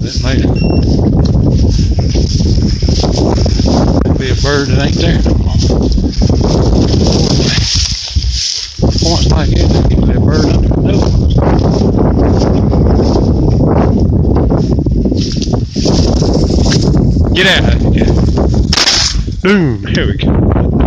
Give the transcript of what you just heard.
That might, that be a bird that ain't there no more. Points like it, there could be a bird under the nose. Get out of here. Boom, there we go.